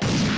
you.